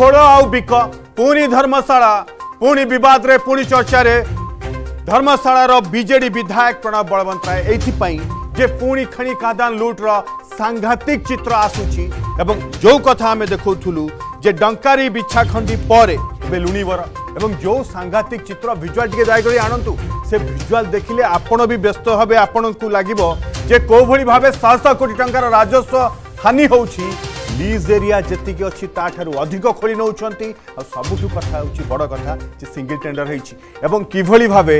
ଖୋଳ ଆଉ ବିକ ପୁଣି ଧର୍ମଶାଳା ପୁଣି ବିବାଦରେ ପୁଣି ଚର୍ଚ୍ଚାରେ ଧର୍ମଶାଳାର ବିଜେଡି ବିଧାୟକ ପ୍ରଣବ ବଳବନ୍ତରାୟ ଏଇଥିପାଇଁ ଯେ ପୁଣି ଖଣି କାଦାନ ଲୁଟ୍ର ସାଂଘାତିକ ଚିତ୍ର ଆସୁଛି ଏବଂ ଯେଉଁ କଥା ଆମେ ଦେଖାଉଥିଲୁ ଯେ ଡଙ୍କାରୀ ବିଛାଖଣ୍ଡି ପରେ ଏବେ ଲୁଣିବର ଏବଂ ଯେଉଁ ସାଂଘାତିକ ଚିତ୍ର ଭିଜୁଆଲ ଟିକେ ଦୟାକରି ଆଣନ୍ତୁ ସେ ଭିଜୁଆଲ ଦେଖିଲେ ଆପଣ ବି ବ୍ୟସ୍ତ ହେବେ ଆପଣଙ୍କୁ ଲାଗିବ ଯେ କୋଉଭଳି ଭାବେ ଶହ ଶହ କୋଟି ଟଙ୍କାର ରାଜସ୍ୱ ହାନି ହେଉଛି লিজ এরিয়া যেতিকি অছি তাঠারু অধিক খোলি নেউছন্তি আর সবুঠু কথা হচ্ছে বড় কথা যে সিঙ্গল টেন্ডর হয়েছি এবং কিভাবে ভাবে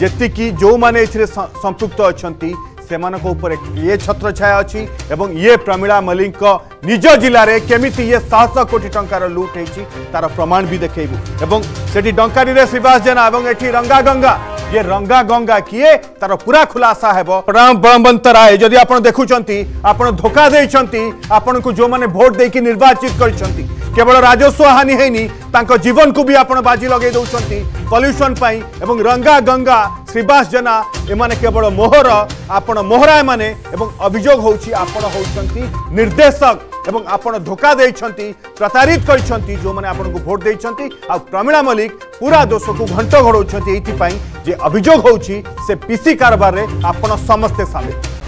যেতিকি যে এর সম্পৃক্ত অনেক ସେମାନଙ୍କ ଉପରେ କିଏ ଛତ୍ରଛାୟା ଅଛି ଏବଂ ଇଏ ପ୍ରମିଳା ମଲ୍ଲିକଙ୍କ ନିଜ ଜିଲ୍ଲାରେ କେମିତି ଇଏ ଶହ ଶହ କୋଟି ଟଙ୍କାର ଲୁଟ୍ ହେଇଛି ତାର ପ୍ରମାଣ ବି ଦେଖେଇବୁ ଏବଂ ସେଠି ଡଙ୍କାରୀରେ ଶ୍ରୀବାସ ଜେନା ଏବଂ ଏଠି ରଙ୍ଗାଡଙ୍ଗା ये रंगा गंगा किए, तार पूरा खुलासा हेब। राम बलवंत राय जदि आपण देखुचंती आपण धोखा को जो माने वोट देकी निर्वाचित करिसंती केवल राजस्व हानि तांको जीवन को भी आपण बाजी लगे दउचंती पॉल्यूशन एवं रंगा गंगा, श्रीवास जना एमाने केवल मोहर आपण मोहरा माने अभियोग होउची आपण होउचंती निर्देशक। ଏବଂ ଆପଣ ଧୋକା ଦେଇଛନ୍ତି ପ୍ରତାରିତ କରିଛନ୍ତି ଯେଉଁମାନେ ଆପଣଙ୍କୁ ଭୋଟ ଦେଇଛନ୍ତି ଆଉ ପ୍ରମିଳା ମଲ୍ଲିକ ପୁରା ଦୋଷକୁ ଘଣ୍ଟ ଘୋଡ଼ଉଛନ୍ତି ଏଇଥିପାଇଁ ଯେ ଅଭିଯୋଗ ହେଉଛି ସେ ପିସି କାରବାରରେ ଆପଣ ସମସ୍ତେ ସାମିଲ